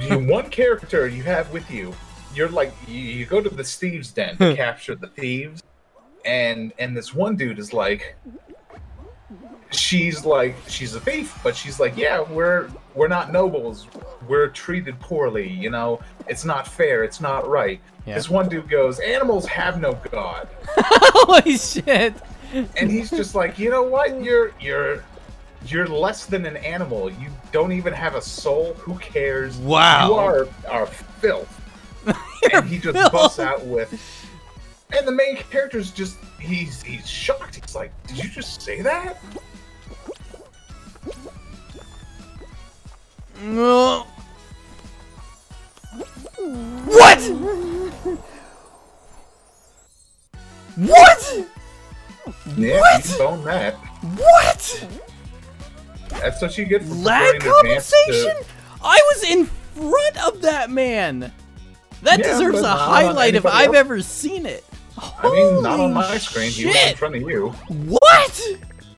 you, one character you have with you. You're like you, you go to the thieves' den to hmm. capture the thieves, and and this one dude is like, she's like she's a thief, but she's like, yeah, we're we're not nobles. We're treated poorly. You know, it's not fair. It's not right. Yeah. This one dude goes, animals have no god, Holy shit! and he's just like, you know what? You're you're you're less than an animal. You don't even have a soul. Who cares? Wow. You are are filth. and he just filth. busts out with and the main character's just he's he's shocked. He's like, Did you just say that? No. What? What? Yeah, What? you that. What? That's what you get for Lag advanced to- compensation? I was in front of that man. That Yeah, deserves a but not on highlight if anybody I've ever seen it. I mean, not on my screen. He was in front of you. What?